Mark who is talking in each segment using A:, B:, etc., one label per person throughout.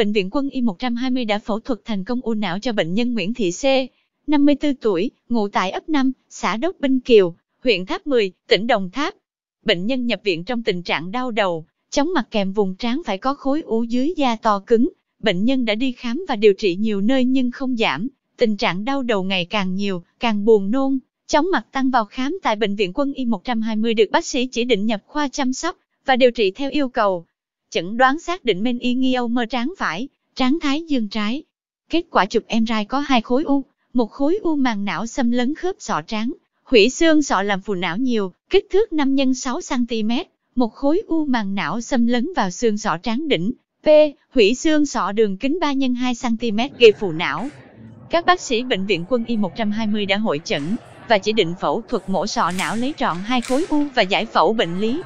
A: Bệnh viện Quân y 120 đã phẫu thuật thành công u não cho bệnh nhân Nguyễn Thị C, 54 tuổi, ngụ tại ấp 5, xã Đốc Binh Kiều, huyện Tháp 10, tỉnh Đồng Tháp. Bệnh nhân nhập viện trong tình trạng đau đầu, chóng mặt kèm vùng trán phải có khối u dưới da to cứng. Bệnh nhân đã đi khám và điều trị nhiều nơi nhưng không giảm, tình trạng đau đầu ngày càng nhiều, càng buồn nôn, chóng mặt tăng vào khám tại Bệnh viện Quân y 120 được bác sĩ chỉ định nhập khoa chăm sóc và điều trị theo yêu cầu. Chẩn đoán xác định men y nghi mơ tráng phải, tráng thái dương trái. Kết quả chụp MRI có hai khối u, một khối u màng não xâm lấn khớp sọ tráng, hủy xương sọ làm phù não nhiều, kích thước 5 x 6 cm, một khối u màng não xâm lấn vào xương sọ tráng đỉnh, P, hủy xương sọ đường kính 3 x 2 cm gây phù não. Các bác sĩ bệnh viện Quân y 120 đã hội chẩn và chỉ định phẫu thuật mổ sọ não lấy trọn hai khối u và giải phẫu bệnh lý.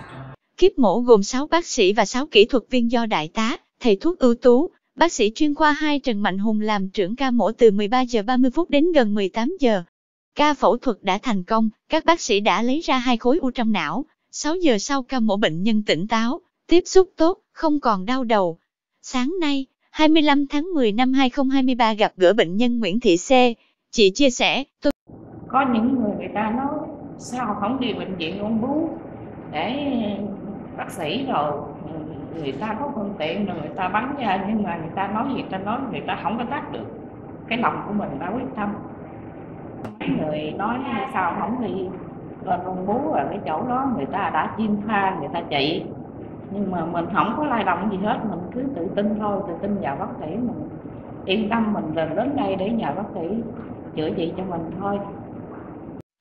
A: Kiếp mổ gồm 6 bác sĩ và 6 kỹ thuật viên do đại tá, thầy thuốc ưu tú, bác sĩ chuyên khoa 2 Trần Mạnh Hùng làm trưởng ca mổ từ 13 giờ 30 phút đến gần 18 giờ. Ca phẫu thuật đã thành công, các bác sĩ đã lấy ra hai khối u trong não. 6 giờ sau ca mổ bệnh nhân tỉnh táo, tiếp xúc tốt, không còn đau đầu. Sáng nay, 25 tháng 10 năm 2023 gặp gỡ bệnh nhân Nguyễn Thị C. Chị chia sẻ, tôi
B: có những người người ta nói sao không đi bệnh viện ung bướu để bác sĩ rồi người ta có phương tiện rồi người ta bắn ra nhưng mà người ta nói gì ta nói người ta không có tác được. Cái lòng của mình đã quyết tâm. Mấy người nói sao không đi lên ông bú ở cái chỗ đó người ta đã chim pha người ta trị nhưng mà mình không có lai động gì hết mình cứ tự tin thôi tự tin vào bác sĩ mình. Yên tâm mình lần đến đây để nhờ bác sĩ chữa trị cho mình thôi.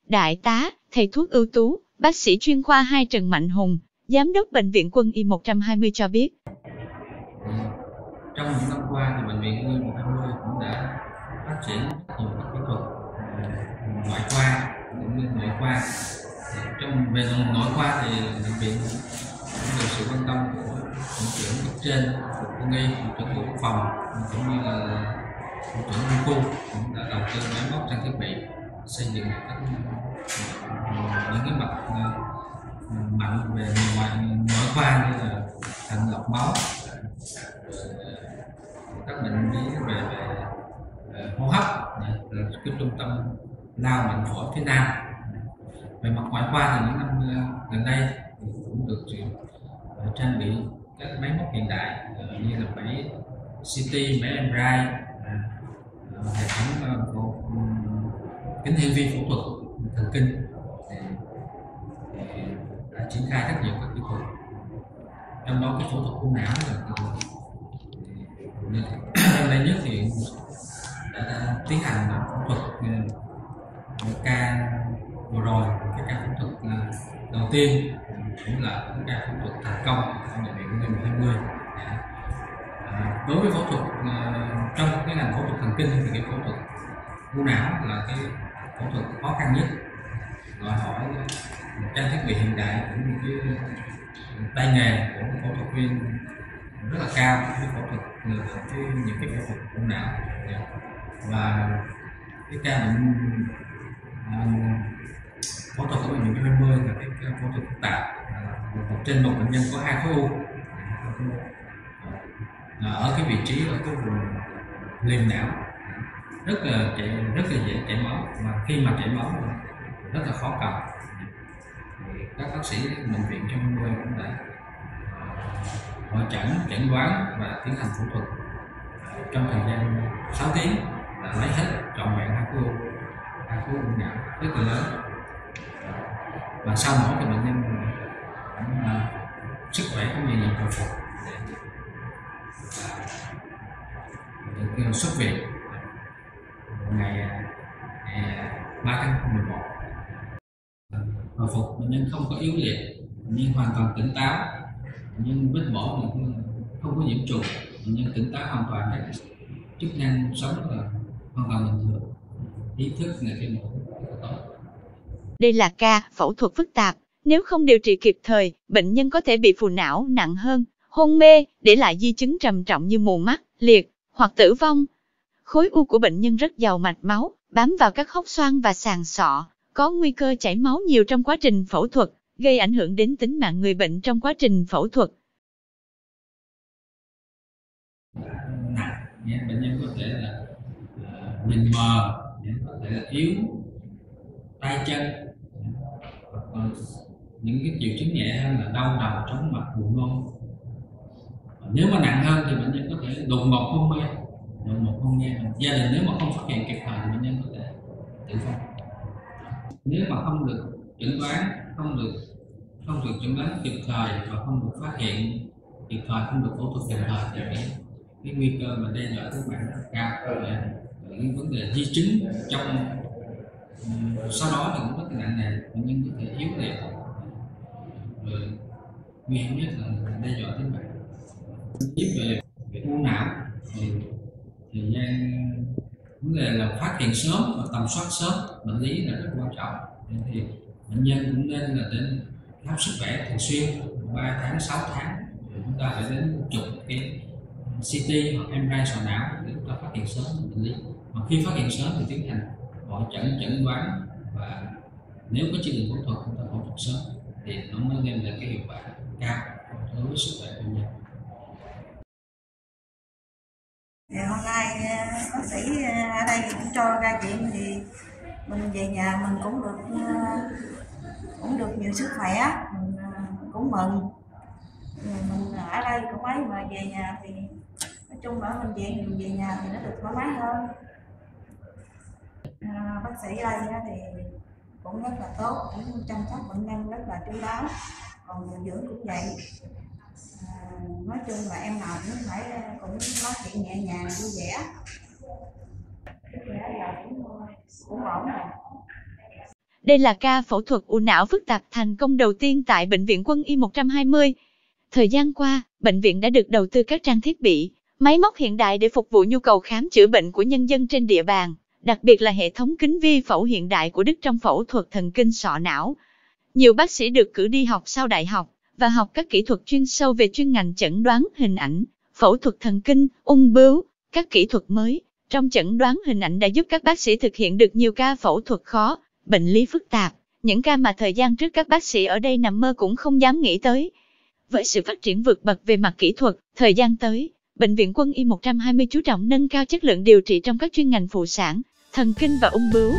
A: Đại tá, thầy thuốc ưu tú, bác sĩ chuyên khoa 2 Trần Mạnh Hùng, giám đốc bệnh viện Quân y 120 cho biết.
C: Trong những năm qua thì bệnh viện Quân y 120 cũng đã phát triển nhiều các kỹ thuật ờ, ngoại khoa cũng như nội khoa. Trong về nội khoa thì bệnh viện cũng được sự quan tâm của thủ trưởng cấp trên của quân y, thủ trưởng bộ quốc phòng cũng như là thủ trưởng quân khu cũng đã đầu tư máy móc trang thiết bị xây dựng các những cái mặt ờ, ờ, mạnh về ngoại ngoại khoa như là thận lọc máu ờ, các bệnh lý về, về, về hô hấp là cái trung tâm lao bệnh phổi phía nam. Về mặt ngoại khoa thì những năm gần đây thì cũng được trang bị các máy móc hiện đại như là máy CT, máy MRI, à, hệ thống kính hiển vi phẫu thuật thần kinh thì, thì đã triển khai rất nhiều các kỹ thuật trong đó cái phẫu thuật u não là gần đây nhất thì đã, đã tiến hành phẫu thuật ờ, một ca vừa rồi cái ca phẫu thuật ờ, đầu tiên cũng là ca phẫu thuật thành công ở bệnh viện năm 20 à, đối với phẫu thuật ờ, trong cái ngành phẫu thuật thần kinh thì cái phẫu thuật u não là cái phẫu thuật khó khăn nhất. Đòi hỏi trang thiết bị hiện đại cũng như cái tay nghề của phẫu thuật viên rất là cao với phẫu thuật những cái phẫu thuật u não. Dạ và cái ca bệnh à, phẫu thuật ở bệnh viện 20 là cái, ca phẫu thuật phức tạp. Một trên một bệnh nhân có hai khối u. Ở cái vị trí ở cái vùng liền não rất là chạy rất là dễ chảy máu. Mà khi mà chảy máu rất là khó cầm. Các bác sĩ bệnh viện trong nuôi cũng đã à, hội chẩn chẩn đoán và tiến hành phẫu thuật à, trong thời gian 6 tiếng là lấy hết trọn vẹn hai khối u hai khối u não rất là lớn. Và sau mổ thì bệnh nhân cũng à, sức khỏe cũng như là hồi phục à, được xuất viện. Ngày, à, ba 3 tháng 11 hồi phục bệnh nhân không có yếu liệt bệnh nhân hoàn toàn tỉnh táo. Bệnh nhân vết mổ thì không có nhiễm trùng bệnh nhân tỉnh táo hoàn toàn các chức năng sống là bằng bình thường ý thức là cái
A: đây là ca phẫu thuật phức tạp. Nếu không điều trị kịp thời bệnh nhân có thể bị phù não nặng hơn hôn mê để lại di chứng trầm trọng như mù mắt liệt hoặc tử vong. Khối u của bệnh nhân rất giàu mạch máu, bám vào các hốc xoang và sàn sọ, có nguy cơ chảy máu nhiều trong quá trình phẫu thuật, gây ảnh hưởng đến tính mạng người bệnh trong quá trình phẫu thuật.
C: nặng bệnh nhân có thể là uh, nhìn mờ có thể là yếu tay chân. Còn những cái triệu chứng nhẹ hơn là đau đầu chóng mặt buồn nôn. Nếu mà nặng hơn thì bệnh nhân có thể đột ngột hôn mê đột ngột hôn mê. Gia đình nếu mà không phát hiện kịp thời thì bệnh nhân có thể tử vong. Nếu mà không được chẩn đoán không được không được chẩn đoán kịp thời và không được phát hiện kịp thời không được phẫu thuật kịp thời thì cái, cái nguy cơ mà đe dọa tính mạng rất cao cái vấn đề di chứng trong sau đó thì cũng rất là nặng nề, bệnh nhân có thể yếu liệt rồi, nguy hiểm nhất là đe dọa tính mạng tiếp về về u não, thì thời gian vấn đề là phát hiện sớm và tầm soát sớm, bệnh lý là rất quan trọng. Thì bệnh nhân cũng nên là đến khám sức khỏe thường xuyên 3 tháng 6 tháng thì chúng ta phải đến chụp cái CT hoặc MRI sọ não để chúng ta phát hiện sớm bệnh lý mà khi phát hiện sớm thì tiến hành hội chẩn chẩn đoán và nếu có chỉ định phẫu thuật, chúng ta phẫu thuật sớm thì nó mới đem lại cái hiệu quả cao đối với sức khỏe của nhân
D: thì dạ, hôm nay ờ, bác sĩ ờ, ở đây cũng cho ra viện thì mình về nhà mình cũng được ờ, cũng được nhiều sức khỏe, mình cũng mừng. Mình ở đây cũng mấy mà về nhà thì nói chung là mình về mình về nhà thì nó được thoải mái hơn bác sĩ đây thì cũng rất là tốt cũng chăm sóc bệnh nhân rất là chú đáo. Còn điều dưỡng cũng vậy. À, nói chung là em nào cũng phải cũng nói chuyện nhẹ nhàng vui vẻ.
A: Đây là ca phẫu thuật u não phức tạp thành công đầu tiên tại Bệnh viện Quân y 120. Thời gian qua, bệnh viện đã được đầu tư các trang thiết bị, máy móc hiện đại để phục vụ nhu cầu khám chữa bệnh của nhân dân trên địa bàn đặc biệt là hệ thống kính vi phẫu hiện đại của Đức trong phẫu thuật thần kinh sọ não. Nhiều bác sĩ được cử đi học sau đại học và học các kỹ thuật chuyên sâu về chuyên ngành chẩn đoán hình ảnh, phẫu thuật thần kinh, ung bướu, các kỹ thuật mới. Trong chẩn đoán hình ảnh đã giúp các bác sĩ thực hiện được nhiều ca phẫu thuật khó, bệnh lý phức tạp, những ca mà thời gian trước các bác sĩ ở đây nằm mơ cũng không dám nghĩ tới. Với sự phát triển vượt bậc về mặt kỹ thuật, thời gian tới, Bệnh viện Quân y 120 chú trọng nâng cao chất lượng điều trị trong các chuyên ngành phụ sản, thần kinh và ung bướu.